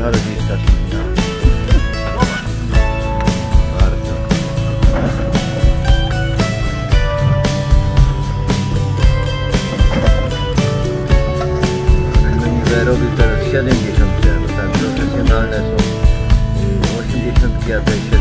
Czarodziejska świnia. No. Bardzo. Menu robi teraz 70, bo tam profesjonalne są mm, y, 80, a 70.